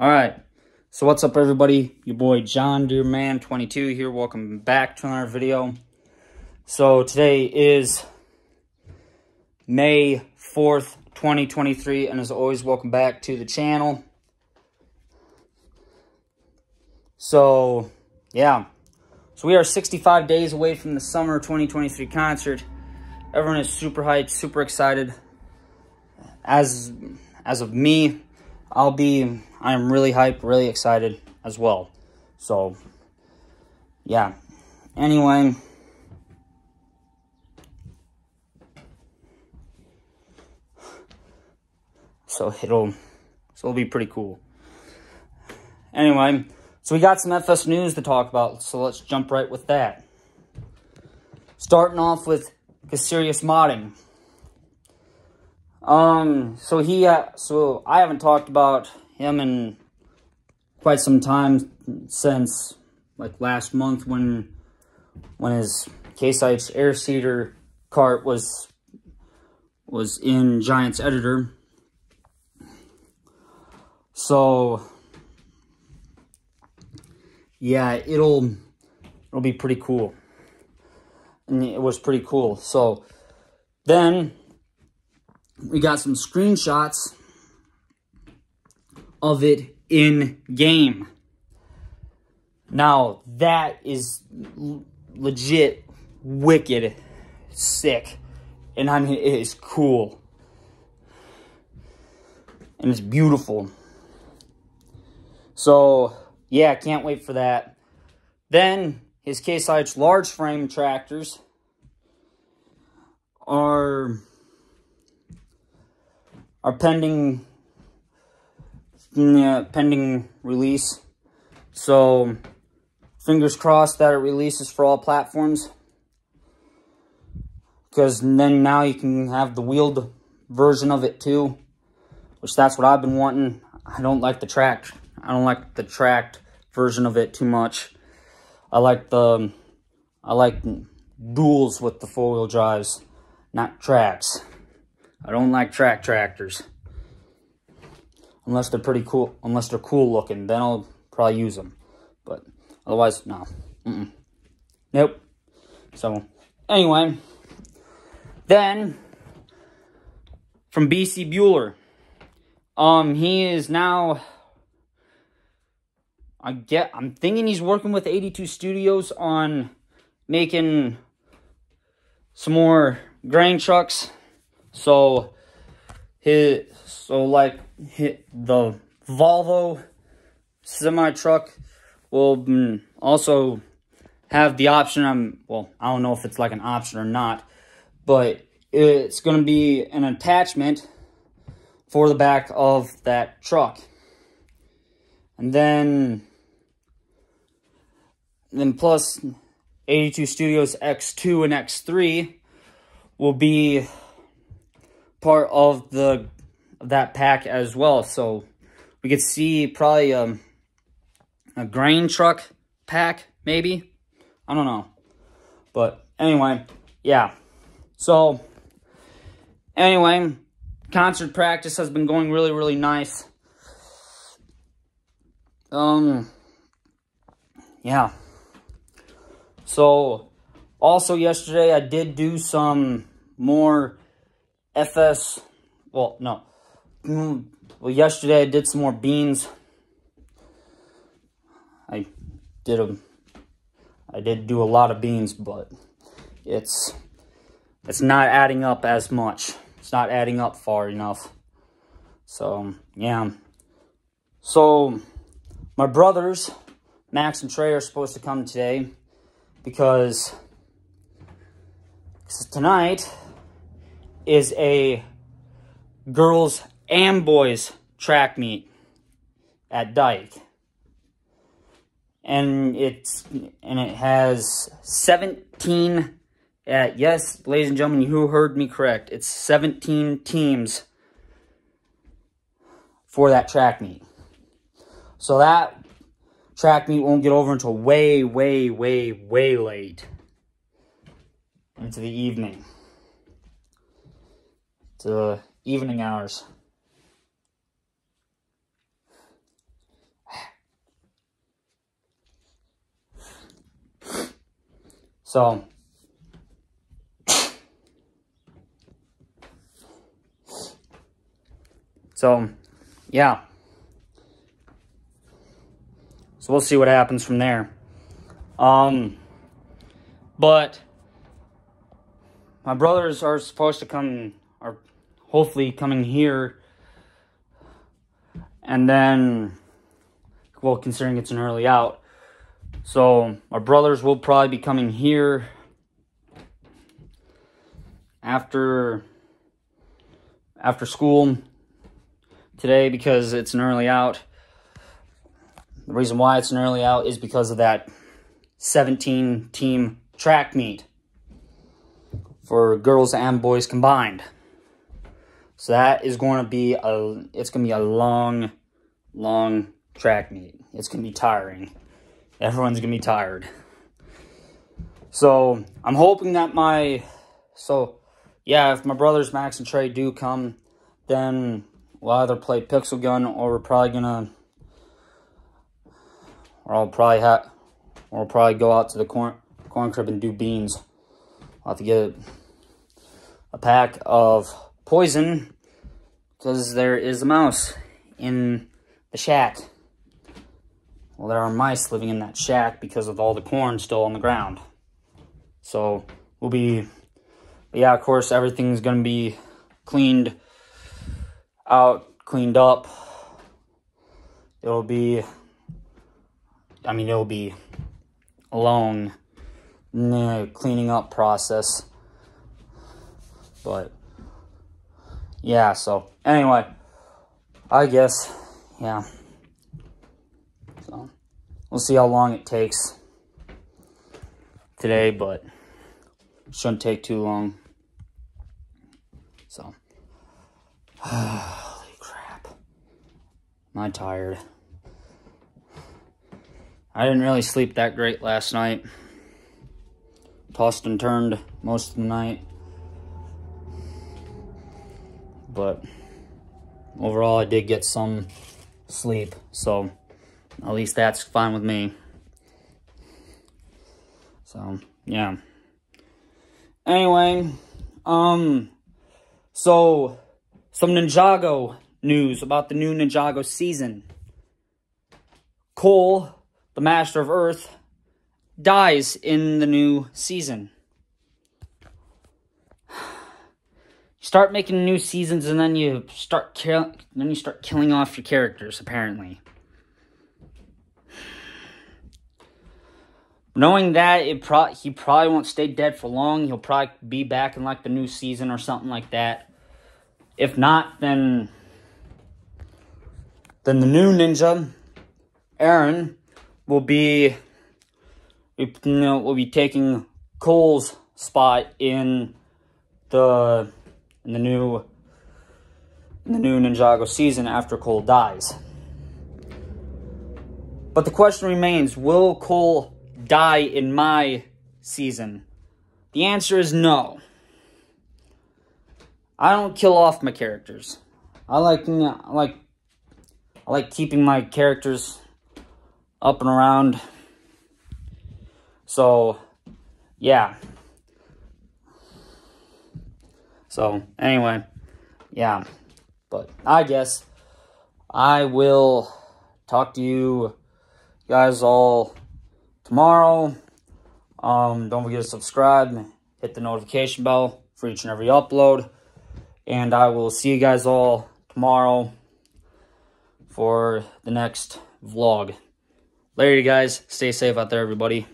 All right. So what's up, everybody? Your boy John Deere Man 22 here. Welcome back to another video. So today is May 4th, 2023. And as always, welcome back to the channel. So, yeah. So we are 65 days away from the summer 2023 concert. Everyone is super hyped, super excited. As as of me, I'll be I am really hyped, really excited as well. So yeah. Anyway, so it'll so it'll be pretty cool. Anyway, so we got some FS news to talk about, so let's jump right with that. Starting off with the serious modding. Um, so he, uh, so I haven't talked about him in quite some time since like last month when, when his IH air seeder cart was, was in Giants editor. So, yeah, it'll, it'll be pretty cool. And it was pretty cool. So, then we got some screenshots of it in game. Now, that is legit wicked sick. And I mean, it is cool. And it's beautiful. So, yeah, can't wait for that. Then, his Case IH large frame tractors are are pending mm, yeah, pending release. So fingers crossed that it releases for all platforms. Because then now you can have the wheeled version of it too. Which that's what I've been wanting. I don't like the tracked. I don't like the tracked version of it too much. I like the I like duals with the four wheel drives, not tracks. I don't like track tractors. Unless they're pretty cool, unless they're cool looking, then I'll probably use them. But otherwise, no. Mm -mm. Nope. So, anyway. Then, from BC Bueller. Um, he is now, I get, I'm thinking he's working with 82 Studios on making some more grain trucks so his so like hit the Volvo semi truck will mm, also have the option. I'm well, I don't know if it's like an option or not, but it's going to be an attachment for the back of that truck. And then then plus 82 Studios X2 and X3 will be part of the that pack as well. So we could see probably um, a grain truck pack, maybe. I don't know. But anyway, yeah. So anyway, concert practice has been going really, really nice. Um, yeah. So also yesterday I did do some more FS, well, no. Mm, well, yesterday I did some more beans. I did a, I did do a lot of beans, but it's, it's not adding up as much. It's not adding up far enough. So, yeah. So, my brothers, Max and Trey, are supposed to come today because tonight is a girls and boys track meet at Dyke. And it's and it has 17 uh, yes, ladies and gentlemen, you heard me correct. It's 17 teams for that track meet. So that track meet won't get over until way, way, way, way late into the evening to the evening hours. So, so, yeah. So we'll see what happens from there. Um, but my brothers are supposed to come are hopefully coming here. And then, well, considering it's an early out. So our brothers will probably be coming here after after school today because it's an early out. The reason why it's an early out is because of that 17 team track meet for girls and boys combined. So that is going to be a it's going to be a long long track meet. It's going to be tiring. Everyone's going to be tired. So, I'm hoping that my so yeah, if my brothers Max and Trey do come, then we'll either play Pixel Gun or we're probably gonna or I'll probably have or I'll probably go out to the corn corn crib and do beans. I'll have to get a pack of poison because there is a mouse in the shack. Well, there are mice living in that shack because of all the corn still on the ground. So, we'll be, yeah, of course, everything's going to be cleaned out, cleaned up. It'll be, I mean, it'll be a long cleaning up process. But, yeah, so, anyway, I guess, yeah. So, we'll see how long it takes today, but shouldn't take too long. So, holy crap. Am I tired? I didn't really sleep that great last night. Tossed and turned most of the night. But overall, I did get some sleep. So at least that's fine with me. So, yeah. Anyway, um, so some Ninjago news about the new Ninjago season. Cole, the Master of Earth, dies in the new season. You start making new seasons and then you start kill then you start killing off your characters apparently. Knowing that it pro he probably won't stay dead for long, he'll probably be back in like the new season or something like that. If not, then then the new ninja, Arin will be you know will be taking Cole's spot in the in the new in the new Ninjago season after Cole dies. But the question remains, will Cole die in my season? The answer is no. I don't kill off my characters. I like I like I like keeping my characters up and around. So, yeah. So, anyway, yeah. But I guess I will talk to you guys all tomorrow. Um, don't forget to subscribe, hit the notification bell for each and every upload. And I will see you guys all tomorrow for the next vlog. Later, you guys. Stay safe out there, everybody.